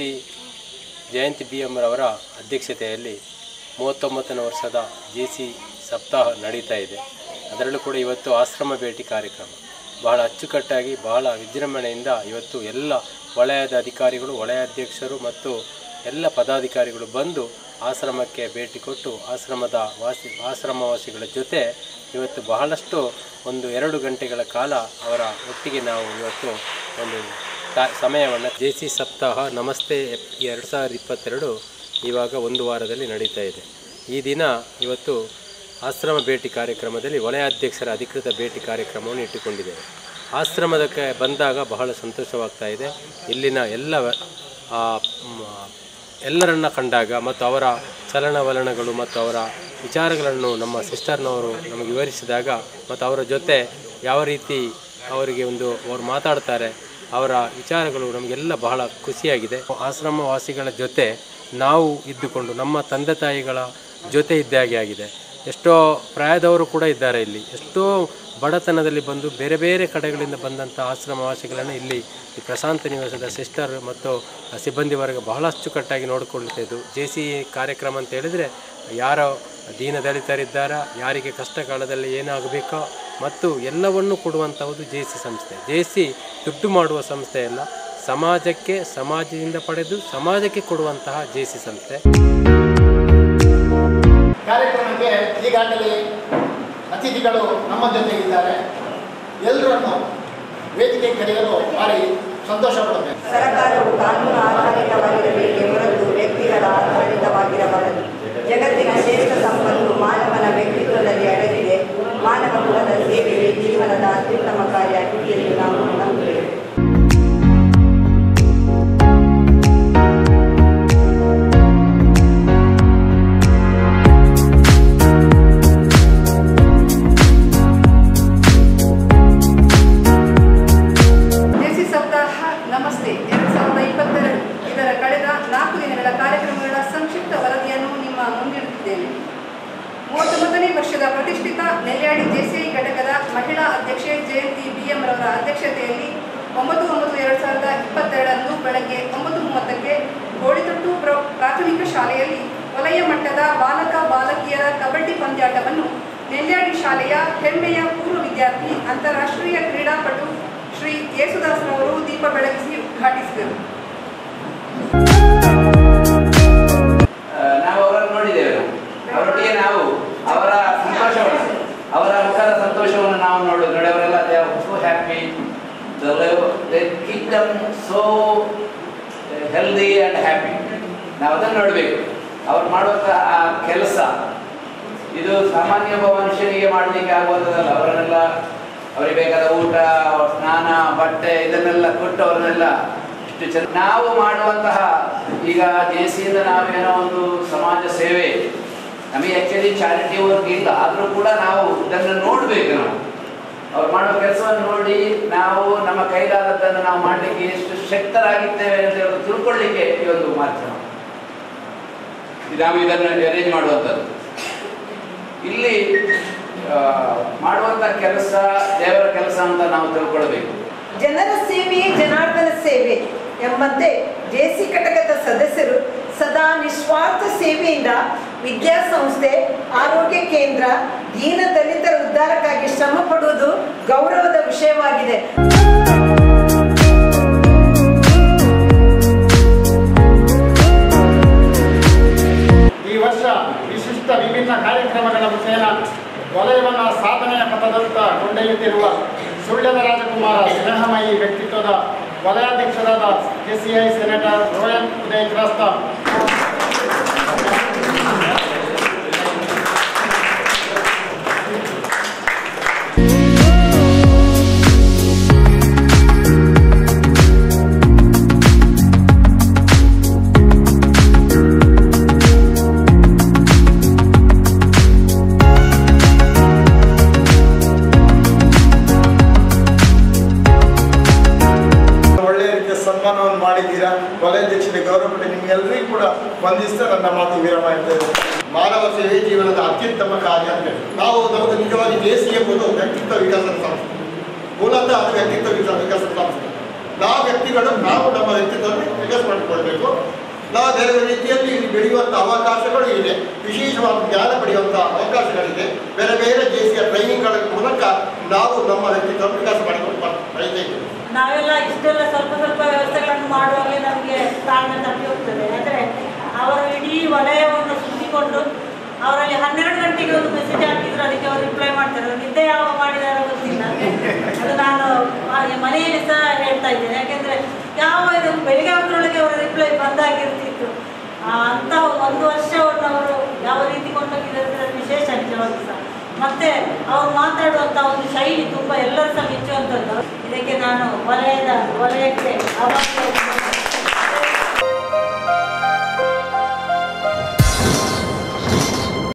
C ಜಯಂತಿ B ಎಮ್ರವರ ಅಧ್ಯಕ್ಷತೆಯಲ್ಲಿ ಮೂವತ್ತೊಂಬತ್ತನೇ ವರ್ಷದ J C ಸಪ್ತಾಹ ನಡೀತಾ ಇದೆ. ಅದರಲ್ಲೂ ಕೂಡ ಇವತ್ತು ಆಶ್ರಮ ಭೇಟಿ ಕಾರ್ಯಕ್ರಮ. ಬಹಳ ಅಚ್ಚುಕಟ್ಟಾಗಿ, ಬಹಳ ವಿಜೃಂಭಣೆಯಿಂದ ಇವತ್ತು ಎಲ್ಲ ವಲಯದ ಅಧಿಕಾರಿಗಳು, ವಲಯ ಅಧ್ಯಕ್ಷರು ಮತ್ತು ಎಲ್ಲ ಪದಾಧಿಕಾರಿಗಳು ಬಂದು ಆಶ್ರಮಕ್ಕೆ ಭೇಟಿ ಕೊಟ್ಟು ಆಶ್ರಮದ ವಾಸಿ, ಆಶ್ರಮವಾಸಿಗಳ ಜೊತೆ ಇವತ್ತು ಬಹಳಷ್ಟು ಒಂದು ಎರಡು ಗಂಟೆಗಳ ಕಾಲ ಅವರ ಒಟ್ಟಿಗೆ ನಾವು ಇವತ್ತು ಒಂದು ಸಮಯವನ್ನು ಜೆ ಸಿ ಸಪ್ತಾಹ ನಮಸ್ತೆ ಎರಡು ಸಾವಿರದ ಇಪ್ಪತ್ತೆರಡು ಇವಾಗ ಒಂದು ವಾರದಲ್ಲಿ ನಡೀತಾ ಇದೆ. ಈ ದಿನ ಇವತ್ತು ಆಶ್ರಮ ಭೇಟಿ ಕಾರ್ಯಕ್ರಮದಲ್ಲಿ ವಲಯಾಧ್ಯಕ್ಷರ ಅಧಿಕೃತ ಭೇಟಿ ಕಾರ್ಯಕ್ರಮವನ್ನು ಇಟ್ಟುಕೊಂಡಿದ್ದೇವೆ. ಆಶ್ರಮದಕ್ಕೆ ಬಂದಾಗ ಬಹಳ ಸಂತೋಷವಾಗ್ತಾ ಇದೆ. ಇಲ್ಲಿನ ಎಲ್ಲ ಎಲ್ಲರನ್ನ ಕಂಡಾಗ ಮತ್ತು ಅವರ ಚಲನವಲನಗಳು ಮತ್ತು ಅವರ ವಿಚಾರಗಳನ್ನು ನಮ್ಮ ಸಿಸ್ಟರ್ನವರು ನಮಗೆ ವಿವರಿಸಿದಾಗ ಮತ್ತು ಅವರ ಜೊತೆ ಯಾವ ರೀತಿ ಅವರಿಗೆ ಒಂದು, ಅವರು ಮಾತಾಡ್ತಾರೆ ಅವರ ವಿಚಾರಗಳು ನಮಗೆಲ್ಲ ಬಹಳ ಖುಷಿಯಾಗಿದೆ. ಆಶ್ರಮವಾಸಿಗಳ ಜೊತೆ ನಾವು ಇದ್ದುಕೊಂಡು ನಮ್ಮ ತಂದೆ ತಾಯಿಗಳ ಜೊತೆ ಇದ್ದಾಗೆ ಆಗಿದೆ. ಎಷ್ಟೋ ಪ್ರಾಯದವರು ಕೂಡ ಇದ್ದಾರೆ ಇಲ್ಲಿ. ಎಷ್ಟೋ ಬಡತನದಲ್ಲಿ ಬಂದು ಬೇರೆ ಬೇರೆ ಕಡೆಗಳಿಂದ ಬಂದಂಥ ಆಶ್ರಮವಾಸಿಗಳನ್ನು ಇಲ್ಲಿ ಈ ಪ್ರಶಾಂತ ನಿವಾಸದ ಸಿಸ್ಟರ್ ಮತ್ತು ಸಿಬ್ಬಂದಿ ವರ್ಗ ಬಹಳ ಅಚ್ಚುಕಟ್ಟಾಗಿ ನೋಡಿಕೊಳ್ಳುತ್ತಿದ್ದು ಜೆ ಸಿ ಕಾರ್ಯಕ್ರಮ ಅಂತ ಹೇಳಿದರೆ ಯಾರೋ ದೀನ ದಲಿತರಿದ್ದಾರಾ ಯಾರಿಗೆ ಕಷ್ಟ ಕಾಲದಲ್ಲಿ ಏನಾಗಬೇಕೋ ಮತ್ತು ಎಲ್ಲವನ್ನು ಕೊಡುವಂಥದ್ದು ಜೆ ಸಿ ಸಂಸ್ಥೆ. ಜೆ ಸಿ ದುಡ್ಡು ಮಾಡುವ ಸಂಸ್ಥೆ ಅಲ್ಲ ಸಮಾಜಕ್ಕೆ ಸಮಾಜದಿಂದ ಪಡೆದು ಸಮಾಜಕ್ಕೆ ಕೊಡುವಂತಹ ಜೆ ಸಿ ಸಂಸ್ಥೆ. ಕಾರ್ಯಕ್ರಮಕ್ಕೆ ಈಗಾಗಲೇ ಅತಿಥಿಗಳು ನಮ್ಮ ಜೊತೆಗಿದ್ದಾರೆ ಎಲ್ಲರನ್ನು ವೇದಿಕೆ ಕರೆಯಲು ಭಾರಿ ಸಂತೋಷ ಪಡುತ್ತೆ ಸರ್ಕಾರವು ಕಾನೂನು ಆಧಾರಿತವಾಗಿರಬೇಕೇ ಹೊರತು ವ್ಯಕ್ತಿಗಳ ಆಧಾರಿತವಾಗಿರಬಾರದು. ಜಗತ್ತಿನ ಶ್ರೇಷ್ಠ ರವರ ಅಧ್ಯಕ್ಷತೆಯಲ್ಲಿ ಒಂಬತ್ತು ಒಂಬತ್ತು ಎರಡು ಸಾವಿರದ ಇಪ್ಪತ್ತೆರಡರಂದು ಬೆಳಗ್ಗೆ ಒಂಬತ್ತು ಮೂವತ್ತಕ್ಕೆ ಗೋಳಿತೊಟ್ಟು ಪ್ರ, ಪ್ರಾಥಮಿಕ ಶಾಲೆಯಲ್ಲಿ ವಲಯ ಮಟ್ಟದ ಬಾಲಕ ಬಾಲಕಿಯರ ಕಬಡ್ಡಿ ಪಂದ್ಯಾಟವನ್ನು ನೆಲ್ಯಾಡಿ ಶಾಲೆಯ ಹೆಮ್ಮೆಯ ಪೂರ್ವ ವಿದ್ಯಾರ್ಥಿ ಅಂತಾರಾಷ್ಟ್ರೀಯ ಕ್ರೀಡಾಪಟು ಶ್ರೀ ಯೇಸುದಾಸ್ರವರು ದೀಪ ಬೆಳಗಿಸಿ ಉದ್ಘಾಟಿಸಿದರು. So the they keep so healthy and happy ನಾವು ಅದನ್ನು ನೋಡಬೇಕು. ಅವ್ರು ಮಾಡುವಂಥ ಆ ಕೆಲಸ, ಇದು ಸಾಮಾನ್ಯ ಒಬ್ಬ ಮನುಷ್ಯನಿಗೆ ಮಾಡಲಿಕ್ಕೆ ಆಗುವಂಥದ್ದಲ್ಲ. ಅವರನ್ನೆಲ್ಲ ಅವರಿಗೆ ಬೇಕಾದ ಊಟ, ಸ್ನಾನ, ಬಟ್ಟೆ, ಇದನ್ನೆಲ್ಲ ಕೊಟ್ಟು ಅವರನ್ನೆಲ್ಲ ಇಷ್ಟು ಚೆನ್ನ ನಾವು ಮಾಡುವಂತಹ ಈಗ ಜೇಸಿಯಿಂದ ನಾವೇನೋ ಒಂದು ಸಮಾಜ ಸೇವೆ. ನಮಗೆ ಆ್ಯಕ್ಚುಲಿ ಚಾರಿಟಿ ವರ್ಕ್ ಇಲ್ಲ. ಆದರೂ ಕೂಡ ನಾವು ಇದನ್ನು ನೋಡಬೇಕು ನಾವು. ಅವ್ರು ಮಾಡೋ ಕೆಲಸವನ್ನು ನೋಡಿ ನಾವು ನಮ್ಮ ಕೈಲಾದದ್ದನ್ನು ನಾವು ಮಾಡಲಿಕ್ಕೆ ಎಷ್ಟು ಶಕ್ತರಾಗಿದ್ದೇವೆ ಅಂತ ಹೇಳಿ ತಿಳ್ಕೊಳ್ಳಿಕ್ಕೆ ಈ ಒಂದು ಮಾಧ್ಯಮ. ನಾವು ಇದನ್ನು ಅರೇಂಜ್ ಮಾಡುವಂಥದ್ದು. ಇಲ್ಲಿ ಮಾಡುವಂತ ಕೆಲಸ ದೇವರ ಕೆಲಸ ಅಂತ ನಾವು ತಿಳ್ಕೊಳ್ಬೇಕು. ಜನರ ಸೇವೆಯೇ ಜನಾರ್ದನ ಸೇವೆ ಎಂಬಂತೆ ಜೆಸಿ ಘಟಕದ ಸದಸ್ಯರು ಸದಾ ನಿಸ್ವಾರ್ಥ ಸೇವೆಯಿಂದ ವಿದ್ಯಾಸಂಸ್ಥೆ ಆರೋಗ್ಯ ಕೇಂದ್ರ ದೀನ ದಲಿತರ ಉದ್ಧಾರಕ್ಕಾಗಿ ಶ್ರಮ ಪಡುವುದು ಗೌರವದ ವಿಷಯವಾಗಿದೆ. ಈ ವರ್ಷ ವಿಶಿಷ್ಟ ವಿಭಿನ್ನ ಕಾರ್ಯಕ್ರಮಗಳ ಮುಖೇನ ವಲಯವನ್ನು ಸಾಧನೆಯ ಪಥದತ್ತ ಕೊಂಡೊಯ್ಯುತ್ತಿರುವ ಸುಳ್ಯದ ರಾಜಕುಮಾರ ಸ್ನೇಹಮಯಿ ವ್ಯಕ್ತಿತ್ವದ ವಲಯಾಧ್ಯಕ್ಷರಾದ ಕೆಸಿಐ ಸೆನೆಟರ್ ರೋಯನ್ ಉದಯ್ ಕ್ರಾಸ್ತ ವಲಯಾಧ್ಯಕ್ಷರಿಗೆ ಗೌರವ ಪಟ್ಟು ನಿಮ್ಗೆಲ್ಲರಿಗೂ ಕೂಡ ವಂದಿಸ್ತಾ ನನ್ನ ಮಾತು ವಿರಾಮ ಇದ್ದೇವೆ ಮಾನವ ಸೇವೆ ಜೀವನದ ಅತ್ಯುತ್ತಮ ಕಾರ್ಯ ಅಂತ. ನಾವು ನಮ್ಮದು ನಿಜವಾಗಿ ದೇಸಿ ಎಂಬುದು ವ್ಯಕ್ತಿತ್ವ ವಿಕಾಸ ಸಂಸ್ಥೆ. ಮೂಲತಃ ಅದು ವ್ಯಕ್ತಿತ್ವ ವಿಕಾಸ ವಿಕಾಸ ಸಂಸ್ಥೆ. ನಾವು ವ್ಯಕ್ತಿಗಳು, ನಾವು ನಮ್ಮ ವ್ಯಕ್ತಿತ್ವವನ್ನು ವಿಕಾಸ ಮಾಡಿಕೊಳ್ಬೇಕು. ನಾವು ಬೇರೆ ರೀತಿಯಲ್ಲಿ ಇಲ್ಲಿ ಬೆಳೆಯುವಂಥ ಅವಕಾಶಗಳು ಇದೆ. ವಿಶೇಷವಾದ ಜ್ಞಾನ ಪಡೆಯುವಂಥ ಅವಕಾಶಗಳಿದೆ. ಬೇರೆ ಬೇರೆ ನಾವು ನಮ್ಮ ವ್ಯಕ್ತಿತ್ವವನ್ನು ವಿಕಾಸ ಮಾಡಿಕೊಂಡು ನಾವೆಲ್ಲ ಇಷ್ಟೆಲ್ಲ ಸ್ವಲ್ಪ ಸ್ವಲ್ಪ ವ್ಯವಸ್ಥೆಗಳನ್ನು ಮಾಡುವಾಗಲೇ ನಮಗೆ ತಾಳ್ಮೆ ತಪ್ಪಿ ಹೋಗ್ತದೆ. ಅಂದರೆ ಅವರು ಇಡೀ ವಲಯವನ್ನು ಸುತ್ತಿಕೊಂಡು ಅವರಲ್ಲಿ ಹನ್ನೆರಡು ಗಂಟೆಗೆ ಒಂದು ಮೆಸೇಜ್ ಹಾಕಿದ್ರು, ಅದಕ್ಕೆ ಅವರು ರಿಪ್ಲೈ ಮಾಡ್ತಾರೆ. ನಿದ್ದೆ ಯಾವ ಮಾಡಿದಾರೋ ಗೊತ್ತಿಲ್ಲ. ಅದು ನಾನು ಮನೆಯಲ್ಲಿ ಸಹ ಹೇಳ್ತಾ ಇದ್ದೇನೆ. ಯಾಕೆಂದರೆ ಯಾವ ಇದು ಬೆಳಿಗ್ಗೆ ಹೊತ್ತರೊಳಗೆ ಅವರ ರಿಪ್ಲೈ ಬಂದಾಗಿರ್ತಿತ್ತು ಅಂತ ಒಂದು ವರ್ಷವನ್ನು ಅವರು ಯಾವ ರೀತಿ ಕೊಂಡೋಗಿದ್ದಾರೆ ವಿಶೇಷ ನಿಜವಾಗಿ ಸಹ ಮತ್ತೆ ಅವ್ರು ಮಾತಾಡುವಂಥ ಒಂದು ಶೈಲಿ ತುಂಬ ಎಲ್ಲರೂ ಸಹ ಮೆಚ್ಚುವಂಥದ್ದು ಇದಕ್ಕೆ ನಾನು ವಲಯದ ವಲಯಕ್ಕೆ ಆಭಾರ